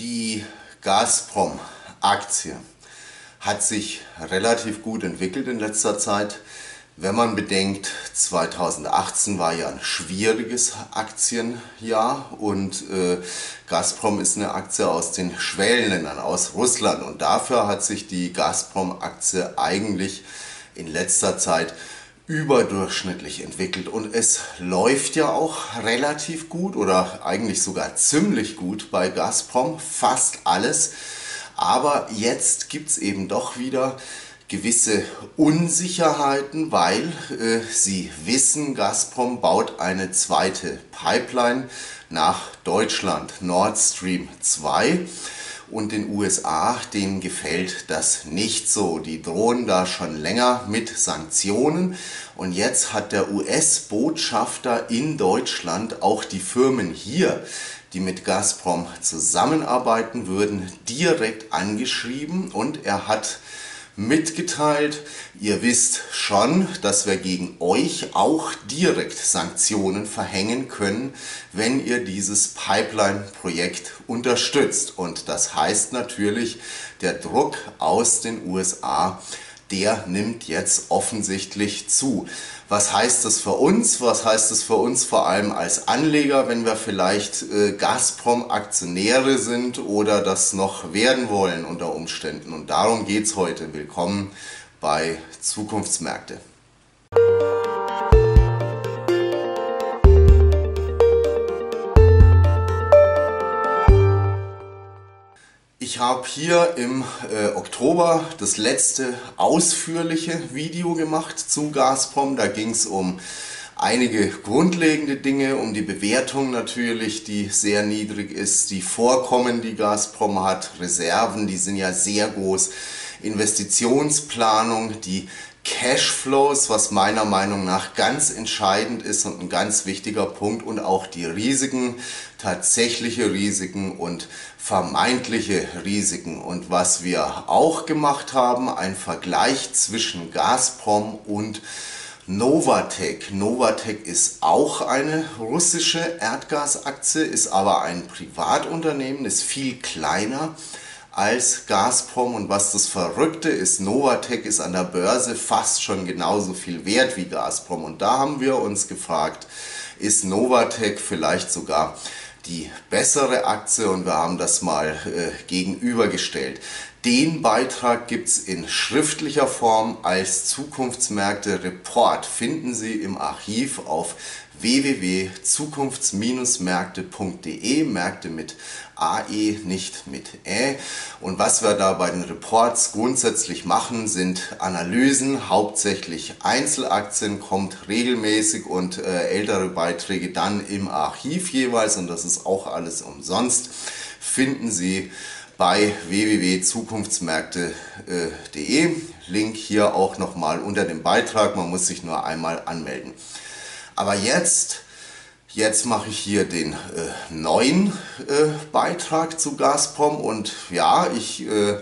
Die Gazprom-Aktie hat sich relativ gut entwickelt in letzter Zeit. Wenn man bedenkt, 2018 war ja ein schwieriges Aktienjahr und äh, Gazprom ist eine Aktie aus den Schwellenländern, aus Russland und dafür hat sich die Gazprom-Aktie eigentlich in letzter Zeit überdurchschnittlich entwickelt. Und es läuft ja auch relativ gut oder eigentlich sogar ziemlich gut bei Gazprom, fast alles. Aber jetzt gibt es eben doch wieder gewisse Unsicherheiten, weil äh, sie wissen, Gazprom baut eine zweite Pipeline nach Deutschland, Nord Stream 2 und den USA, denen gefällt das nicht so. Die drohen da schon länger mit Sanktionen und jetzt hat der US-Botschafter in Deutschland auch die Firmen hier, die mit Gazprom zusammenarbeiten würden, direkt angeschrieben und er hat mitgeteilt. Ihr wisst schon, dass wir gegen euch auch direkt Sanktionen verhängen können, wenn ihr dieses Pipeline-Projekt unterstützt. Und das heißt natürlich, der Druck aus den USA der nimmt jetzt offensichtlich zu. Was heißt das für uns? Was heißt das für uns vor allem als Anleger, wenn wir vielleicht äh, Gazprom-Aktionäre sind oder das noch werden wollen unter Umständen? Und darum geht es heute. Willkommen bei Zukunftsmärkte. Ich habe hier im äh, Oktober das letzte ausführliche Video gemacht zu Gazprom. Da ging es um einige grundlegende Dinge, um die Bewertung natürlich, die sehr niedrig ist, die Vorkommen, die Gazprom hat, Reserven, die sind ja sehr groß, Investitionsplanung, die Cashflows, was meiner Meinung nach ganz entscheidend ist und ein ganz wichtiger Punkt und auch die Risiken, tatsächliche Risiken und vermeintliche Risiken. Und was wir auch gemacht haben, ein Vergleich zwischen Gazprom und Novatec. Novatec ist auch eine russische Erdgasaktie, ist aber ein Privatunternehmen, ist viel kleiner als Gazprom und was das Verrückte ist, Novatec ist an der Börse fast schon genauso viel wert wie Gazprom und da haben wir uns gefragt, ist Novatec vielleicht sogar die bessere Aktie und wir haben das mal äh, gegenübergestellt. Den Beitrag gibt es in schriftlicher Form als Zukunftsmärkte Report. Finden Sie im Archiv auf www.zukunfts-märkte.de, Märkte mit AE, nicht mit Ä. Und was wir da bei den Reports grundsätzlich machen, sind Analysen, hauptsächlich Einzelaktien, kommt regelmäßig und äh, ältere Beiträge dann im Archiv jeweils und das ist auch alles umsonst. Finden Sie bei www.zukunftsmärkte.de. Link hier auch nochmal unter dem Beitrag. Man muss sich nur einmal anmelden. Aber jetzt, jetzt mache ich hier den äh, neuen äh, Beitrag zu Gazprom und ja, ich äh,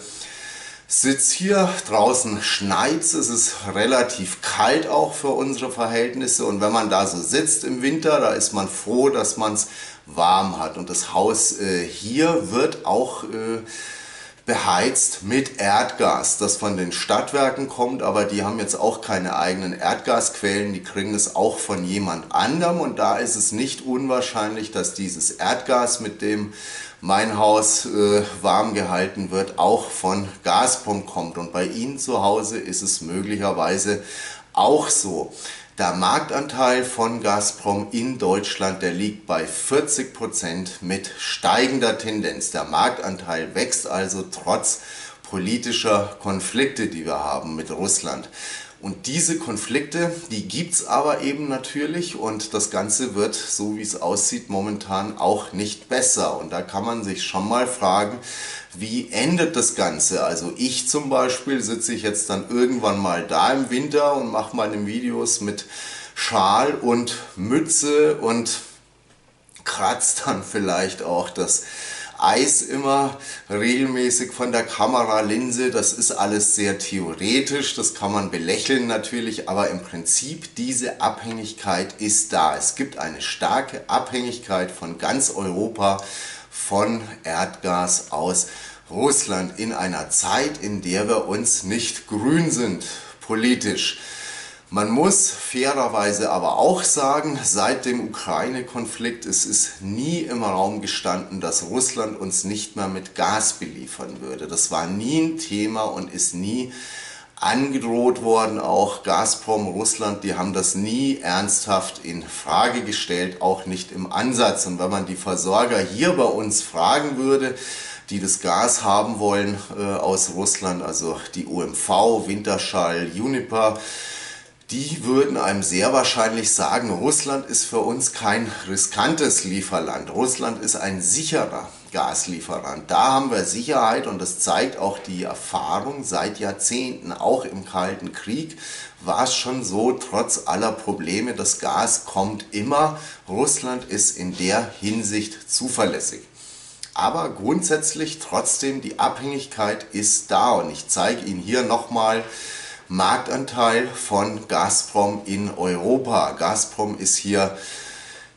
sitze hier, draußen schneit es, ist relativ kalt auch für unsere Verhältnisse und wenn man da so sitzt im Winter, da ist man froh, dass man es warm hat und das Haus äh, hier wird auch äh, beheizt mit Erdgas, das von den Stadtwerken kommt, aber die haben jetzt auch keine eigenen Erdgasquellen, die kriegen es auch von jemand anderem und da ist es nicht unwahrscheinlich, dass dieses Erdgas, mit dem mein Haus äh, warm gehalten wird, auch von Gazprom kommt und bei Ihnen zu Hause ist es möglicherweise auch so. Der Marktanteil von Gazprom in Deutschland, der liegt bei 40 Prozent mit steigender Tendenz. Der Marktanteil wächst also trotz politischer Konflikte, die wir haben mit Russland. Und diese Konflikte, die gibt es aber eben natürlich und das Ganze wird, so wie es aussieht, momentan auch nicht besser. Und da kann man sich schon mal fragen, wie endet das Ganze? Also ich zum Beispiel sitze ich jetzt dann irgendwann mal da im Winter und mache meine Videos mit Schal und Mütze und kratzt dann vielleicht auch das Eis immer regelmäßig von der Kameralinse. Das ist alles sehr theoretisch, das kann man belächeln natürlich, aber im Prinzip diese Abhängigkeit ist da. Es gibt eine starke Abhängigkeit von ganz Europa von Erdgas aus Russland in einer Zeit, in der wir uns nicht grün sind politisch. Man muss fairerweise aber auch sagen, seit dem Ukraine-Konflikt es ist nie im Raum gestanden, dass Russland uns nicht mehr mit Gas beliefern würde. Das war nie ein Thema und ist nie angedroht worden. Auch Gazprom, Russland, die haben das nie ernsthaft in Frage gestellt, auch nicht im Ansatz. Und wenn man die Versorger hier bei uns fragen würde, die das Gas haben wollen äh, aus Russland, also die OMV, Winterschall, Uniper, die würden einem sehr wahrscheinlich sagen, Russland ist für uns kein riskantes Lieferland. Russland ist ein sicherer Gaslieferant. Da haben wir Sicherheit und das zeigt auch die Erfahrung seit Jahrzehnten. Auch im Kalten Krieg war es schon so, trotz aller Probleme, das Gas kommt immer. Russland ist in der Hinsicht zuverlässig. Aber grundsätzlich trotzdem die Abhängigkeit ist da und ich zeige Ihnen hier nochmal Marktanteil von Gazprom in Europa. Gazprom ist hier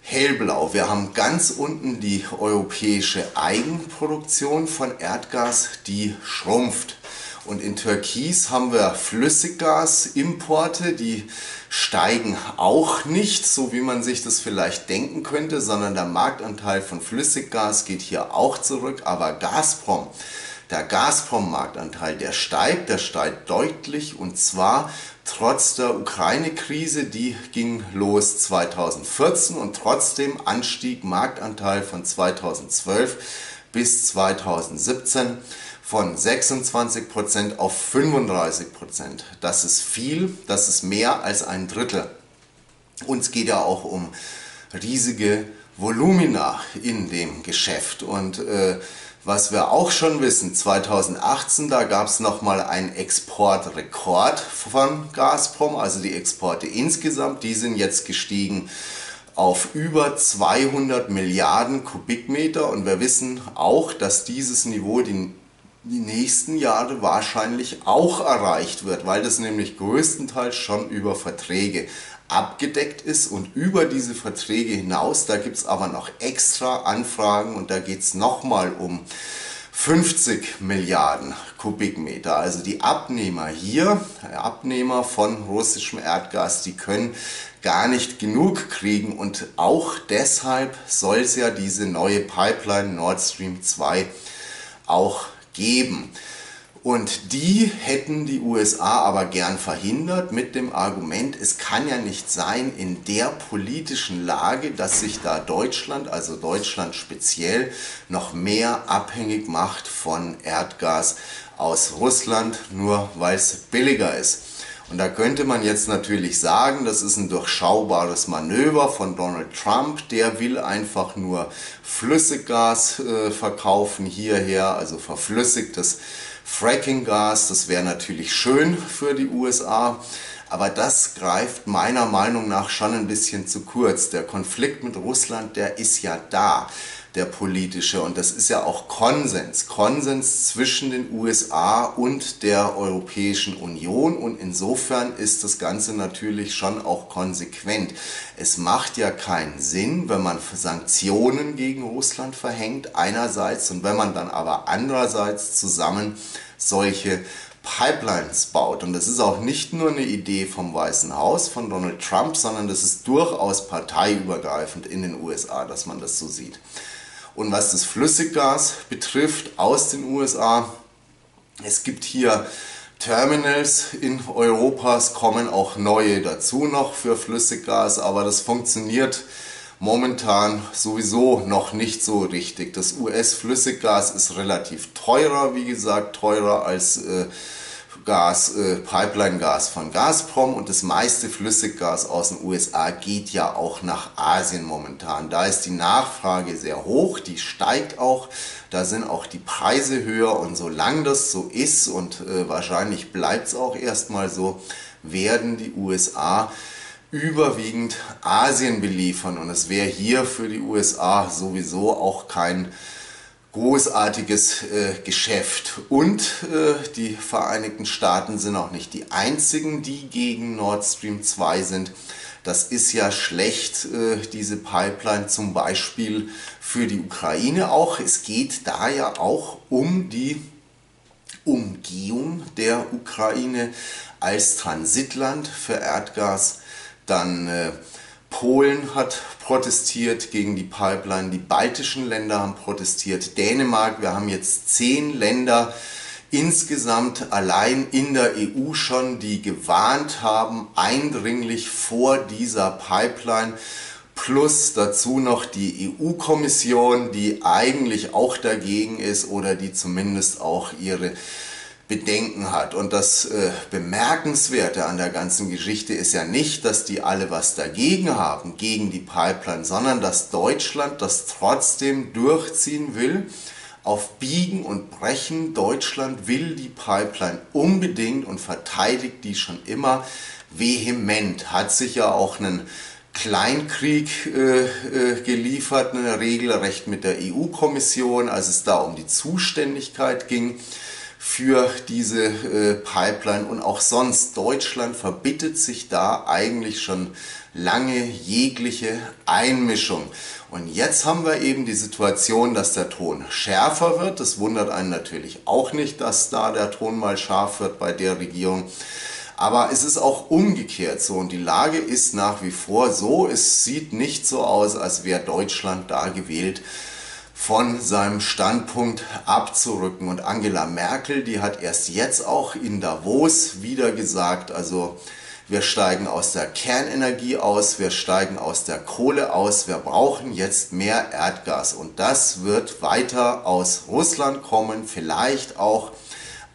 hellblau. Wir haben ganz unten die europäische Eigenproduktion von Erdgas, die schrumpft. Und in Türkis haben wir Flüssiggasimporte, die steigen auch nicht, so wie man sich das vielleicht denken könnte, sondern der Marktanteil von Flüssiggas geht hier auch zurück. Aber Gazprom der Gazprom-Marktanteil, der steigt, der steigt deutlich und zwar trotz der Ukraine-Krise, die ging los 2014 und trotzdem Anstieg Marktanteil von 2012 bis 2017 von 26% auf 35%. Das ist viel, das ist mehr als ein Drittel. Uns geht ja auch um riesige Volumina in dem Geschäft und äh, was wir auch schon wissen, 2018, da gab es nochmal einen Exportrekord von Gazprom, also die Exporte insgesamt, die sind jetzt gestiegen auf über 200 Milliarden Kubikmeter. Und wir wissen auch, dass dieses Niveau die, die nächsten Jahre wahrscheinlich auch erreicht wird, weil das nämlich größtenteils schon über Verträge abgedeckt ist und über diese Verträge hinaus, da gibt es aber noch extra Anfragen und da geht es nochmal um 50 Milliarden Kubikmeter. Also die Abnehmer hier, Abnehmer von russischem Erdgas, die können gar nicht genug kriegen und auch deshalb soll es ja diese neue Pipeline Nord Stream 2 auch geben. Und die hätten die USA aber gern verhindert mit dem Argument, es kann ja nicht sein in der politischen Lage, dass sich da Deutschland, also Deutschland speziell, noch mehr abhängig macht von Erdgas aus Russland, nur weil es billiger ist. Und da könnte man jetzt natürlich sagen, das ist ein durchschaubares Manöver von Donald Trump. Der will einfach nur Flüssiggas äh, verkaufen hierher, also verflüssigtes Fracking-Gas, das wäre natürlich schön für die USA, aber das greift meiner Meinung nach schon ein bisschen zu kurz. Der Konflikt mit Russland, der ist ja da der politische. Und das ist ja auch Konsens. Konsens zwischen den USA und der Europäischen Union. Und insofern ist das Ganze natürlich schon auch konsequent. Es macht ja keinen Sinn, wenn man Sanktionen gegen Russland verhängt, einerseits, und wenn man dann aber andererseits zusammen solche Pipelines baut. Und das ist auch nicht nur eine Idee vom Weißen Haus, von Donald Trump, sondern das ist durchaus parteiübergreifend in den USA, dass man das so sieht. Und was das Flüssiggas betrifft aus den USA, es gibt hier Terminals in Europa, es kommen auch neue dazu noch für Flüssiggas, aber das funktioniert momentan sowieso noch nicht so richtig. Das US-Flüssiggas ist relativ teurer, wie gesagt, teurer als äh, Gas, äh, Pipeline-Gas von Gazprom und das meiste Flüssiggas aus den USA geht ja auch nach Asien momentan. Da ist die Nachfrage sehr hoch, die steigt auch, da sind auch die Preise höher und solange das so ist und äh, wahrscheinlich bleibt es auch erstmal so, werden die USA überwiegend Asien beliefern und es wäre hier für die USA sowieso auch kein großartiges äh, Geschäft. Und äh, die Vereinigten Staaten sind auch nicht die einzigen, die gegen Nord Stream 2 sind. Das ist ja schlecht, äh, diese Pipeline zum Beispiel für die Ukraine auch. Es geht da ja auch um die Umgehung der Ukraine als Transitland für Erdgas. Dann äh, Polen hat protestiert gegen die Pipeline, die baltischen Länder haben protestiert, Dänemark, wir haben jetzt zehn Länder insgesamt allein in der EU schon, die gewarnt haben, eindringlich vor dieser Pipeline. Plus dazu noch die EU-Kommission, die eigentlich auch dagegen ist oder die zumindest auch ihre Bedenken hat. Und das äh, Bemerkenswerte an der ganzen Geschichte ist ja nicht, dass die alle was dagegen haben, gegen die Pipeline, sondern dass Deutschland das trotzdem durchziehen will. Auf Biegen und Brechen, Deutschland will die Pipeline unbedingt und verteidigt die schon immer vehement. Hat sich ja auch einen Kleinkrieg äh, äh, geliefert, ein Regelrecht mit der EU-Kommission, als es da um die Zuständigkeit ging für diese äh, Pipeline und auch sonst. Deutschland verbittet sich da eigentlich schon lange jegliche Einmischung. Und jetzt haben wir eben die Situation, dass der Ton schärfer wird. Das wundert einen natürlich auch nicht, dass da der Ton mal scharf wird bei der Regierung. Aber es ist auch umgekehrt so und die Lage ist nach wie vor so. Es sieht nicht so aus, als wäre Deutschland da gewählt von seinem Standpunkt abzurücken. Und Angela Merkel, die hat erst jetzt auch in Davos wieder gesagt, also wir steigen aus der Kernenergie aus, wir steigen aus der Kohle aus, wir brauchen jetzt mehr Erdgas. Und das wird weiter aus Russland kommen, vielleicht auch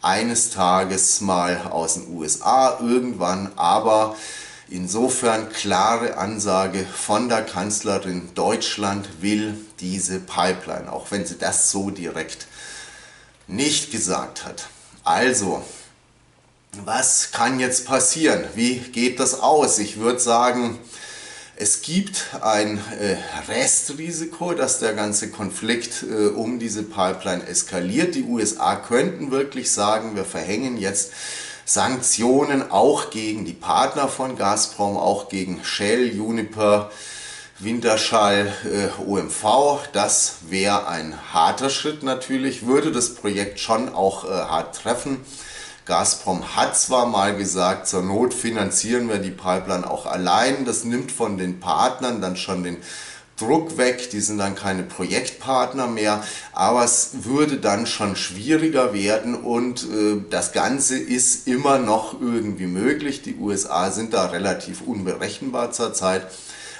eines Tages mal aus den USA irgendwann, aber Insofern klare Ansage von der Kanzlerin, Deutschland will diese Pipeline, auch wenn sie das so direkt nicht gesagt hat. Also, was kann jetzt passieren? Wie geht das aus? Ich würde sagen, es gibt ein äh, Restrisiko, dass der ganze Konflikt äh, um diese Pipeline eskaliert. Die USA könnten wirklich sagen, wir verhängen jetzt Sanktionen auch gegen die Partner von Gazprom, auch gegen Shell, Juniper, Winterschall, äh, OMV. Das wäre ein harter Schritt natürlich, würde das Projekt schon auch äh, hart treffen. Gazprom hat zwar mal gesagt, zur Not finanzieren wir die Pipeline auch allein. Das nimmt von den Partnern dann schon den Druck weg, die sind dann keine Projektpartner mehr, aber es würde dann schon schwieriger werden und äh, das Ganze ist immer noch irgendwie möglich. Die USA sind da relativ unberechenbar zurzeit,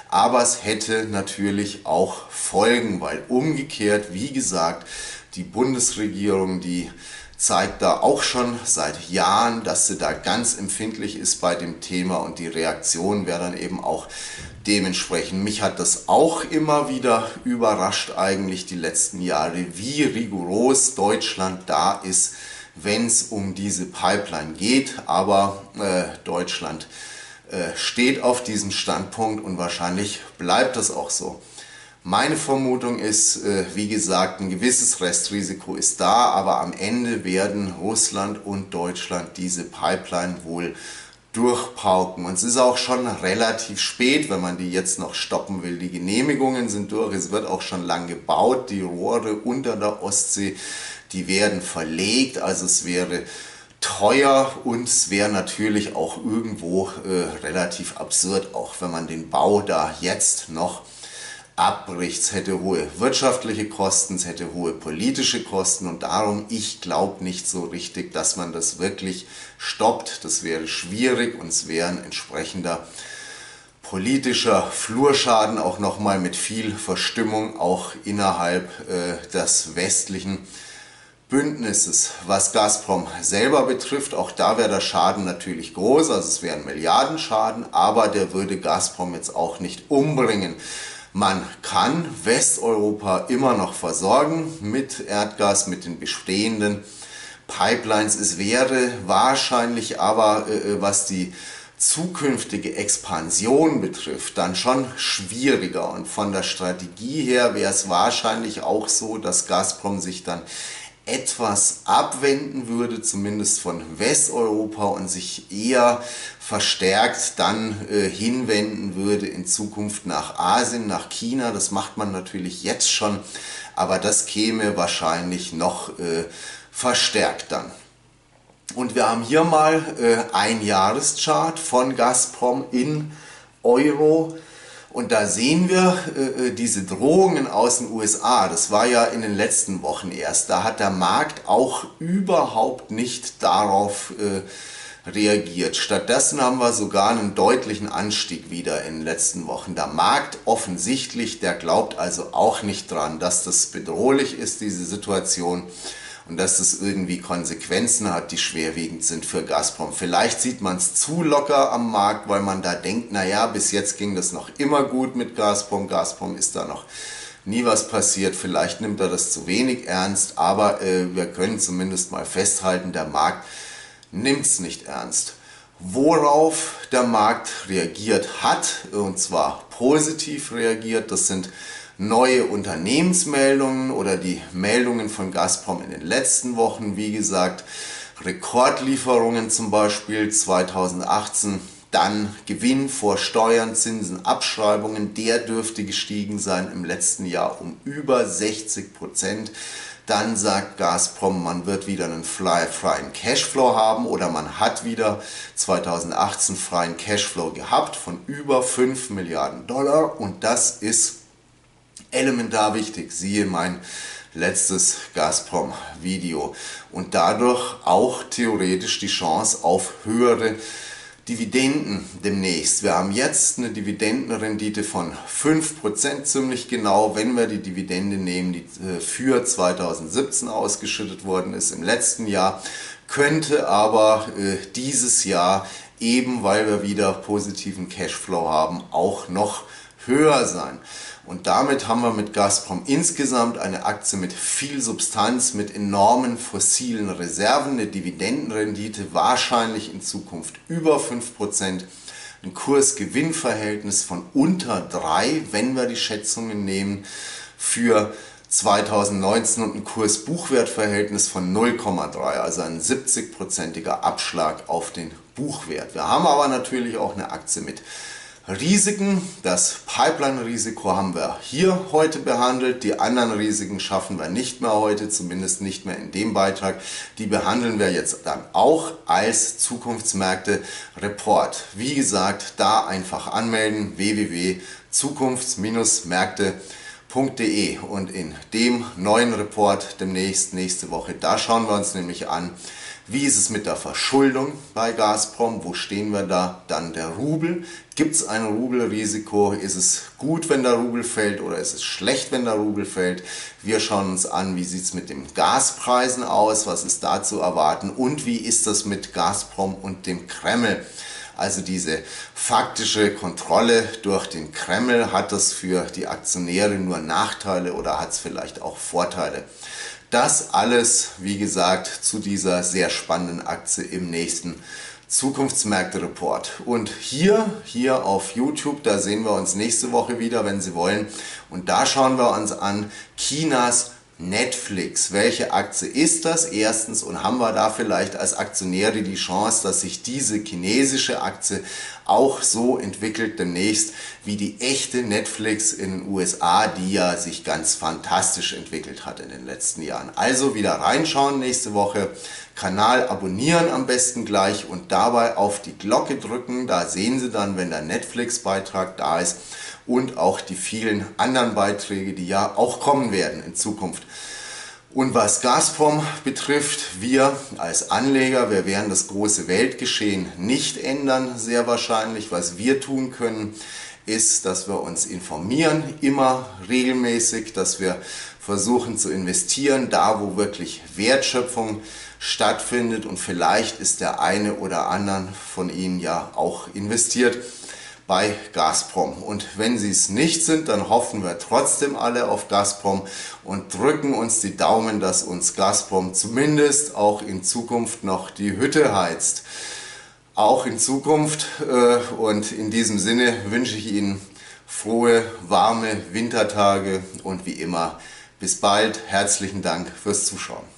aber es hätte natürlich auch Folgen, weil umgekehrt, wie gesagt, die Bundesregierung, die zeigt da auch schon seit Jahren, dass sie da ganz empfindlich ist bei dem Thema und die Reaktion wäre dann eben auch dementsprechend. Mich hat das auch immer wieder überrascht eigentlich die letzten Jahre, wie rigoros Deutschland da ist, wenn es um diese Pipeline geht. Aber äh, Deutschland äh, steht auf diesem Standpunkt und wahrscheinlich bleibt das auch so. Meine Vermutung ist, äh, wie gesagt, ein gewisses Restrisiko ist da, aber am Ende werden Russland und Deutschland diese Pipeline wohl durchpauken. Und es ist auch schon relativ spät, wenn man die jetzt noch stoppen will. Die Genehmigungen sind durch, es wird auch schon lang gebaut. Die Rohre unter der Ostsee, die werden verlegt, also es wäre teuer und es wäre natürlich auch irgendwo äh, relativ absurd, auch wenn man den Bau da jetzt noch abbricht. Es hätte hohe wirtschaftliche Kosten, es hätte hohe politische Kosten und darum, ich glaube nicht so richtig, dass man das wirklich stoppt. Das wäre schwierig und es wäre ein entsprechender politischer Flurschaden, auch nochmal mit viel Verstimmung, auch innerhalb äh, des westlichen Bündnisses. Was Gazprom selber betrifft, auch da wäre der Schaden natürlich groß, also es wäre ein Milliardenschaden, aber der würde Gazprom jetzt auch nicht umbringen. Man kann Westeuropa immer noch versorgen mit Erdgas, mit den bestehenden Pipelines. Es wäre wahrscheinlich aber, äh, äh, was die zukünftige Expansion betrifft, dann schon schwieriger. Und von der Strategie her wäre es wahrscheinlich auch so, dass Gazprom sich dann etwas abwenden würde, zumindest von Westeuropa und sich eher verstärkt dann äh, hinwenden würde in Zukunft nach Asien, nach China. Das macht man natürlich jetzt schon, aber das käme wahrscheinlich noch äh, verstärkt dann. Und wir haben hier mal äh, ein Jahreschart von Gazprom in Euro. Und da sehen wir äh, äh, diese Drohungen aus den USA. Das war ja in den letzten Wochen erst. Da hat der Markt auch überhaupt nicht darauf äh, reagiert. Stattdessen haben wir sogar einen deutlichen Anstieg wieder in den letzten Wochen. Der Markt offensichtlich, der glaubt also auch nicht dran, dass das bedrohlich ist, diese Situation und dass das irgendwie Konsequenzen hat, die schwerwiegend sind für Gazprom. Vielleicht sieht man es zu locker am Markt, weil man da denkt, naja, bis jetzt ging das noch immer gut mit Gazprom. Gazprom ist da noch nie was passiert. Vielleicht nimmt er das zu wenig ernst, aber äh, wir können zumindest mal festhalten, der Markt nimmt es nicht ernst. Worauf der Markt reagiert hat, und zwar positiv reagiert, das sind neue Unternehmensmeldungen oder die Meldungen von Gazprom in den letzten Wochen. Wie gesagt, Rekordlieferungen zum Beispiel 2018. Dann Gewinn vor Steuern, Zinsen, Abschreibungen, der dürfte gestiegen sein im letzten Jahr um über 60 Prozent. Dann sagt Gazprom, man wird wieder einen freien Cashflow haben oder man hat wieder 2018 freien Cashflow gehabt von über 5 Milliarden Dollar und das ist elementar wichtig. Siehe mein letztes Gazprom-Video. Und dadurch auch theoretisch die Chance auf höhere Dividenden demnächst. Wir haben jetzt eine Dividendenrendite von 5% ziemlich genau, wenn wir die Dividende nehmen, die äh, für 2017 ausgeschüttet worden ist im letzten Jahr, könnte aber äh, dieses Jahr eben, weil wir wieder positiven Cashflow haben, auch noch höher sein. Und damit haben wir mit Gazprom insgesamt eine Aktie mit viel Substanz, mit enormen fossilen Reserven, eine Dividendenrendite wahrscheinlich in Zukunft über 5%, ein Kurs-Gewinn-Verhältnis von unter 3, wenn wir die Schätzungen nehmen, für 2019 und ein Kurs-Buchwert-Verhältnis von 0,3, also ein 70-prozentiger Abschlag auf den Buchwert. Wir haben aber natürlich auch eine Aktie mit Risiken. Das Pipeline-Risiko haben wir hier heute behandelt. Die anderen Risiken schaffen wir nicht mehr heute, zumindest nicht mehr in dem Beitrag. Die behandeln wir jetzt dann auch als Zukunftsmärkte-Report. Wie gesagt, da einfach anmelden www.zukunfts-märkte.de und in dem neuen Report demnächst nächste Woche, da schauen wir uns nämlich an, wie ist es mit der Verschuldung bei Gazprom? Wo stehen wir da? Dann der Rubel. Gibt es ein Rubelrisiko? Ist es gut, wenn der Rubel fällt oder ist es schlecht, wenn der Rubel fällt? Wir schauen uns an, wie sieht es mit den Gaspreisen aus? Was ist da zu erwarten? Und wie ist das mit Gazprom und dem Kreml? Also diese faktische Kontrolle durch den Kreml, hat das für die Aktionäre nur Nachteile oder hat es vielleicht auch Vorteile? Das alles, wie gesagt, zu dieser sehr spannenden Aktie im nächsten Zukunftsmärkte-Report. Und hier, hier auf YouTube, da sehen wir uns nächste Woche wieder, wenn Sie wollen. Und da schauen wir uns an Chinas Netflix. Welche Aktie ist das? Erstens, und haben wir da vielleicht als Aktionäre die Chance, dass sich diese chinesische Aktie auch so entwickelt demnächst wie die echte Netflix in den USA, die ja sich ganz fantastisch entwickelt hat in den letzten Jahren. Also wieder reinschauen nächste Woche, Kanal abonnieren am besten gleich und dabei auf die Glocke drücken. Da sehen Sie dann, wenn der Netflix-Beitrag da ist und auch die vielen anderen Beiträge, die ja auch kommen werden in Zukunft. Und was Gazprom betrifft, wir als Anleger, wir werden das große Weltgeschehen nicht ändern, sehr wahrscheinlich. Was wir tun können, ist, dass wir uns informieren, immer regelmäßig, dass wir versuchen zu investieren, da wo wirklich Wertschöpfung stattfindet und vielleicht ist der eine oder anderen von Ihnen ja auch investiert bei Gazprom. Und wenn sie es nicht sind, dann hoffen wir trotzdem alle auf Gazprom und drücken uns die Daumen, dass uns Gazprom zumindest auch in Zukunft noch die Hütte heizt. Auch in Zukunft äh, und in diesem Sinne wünsche ich Ihnen frohe, warme Wintertage und wie immer bis bald. Herzlichen Dank fürs Zuschauen.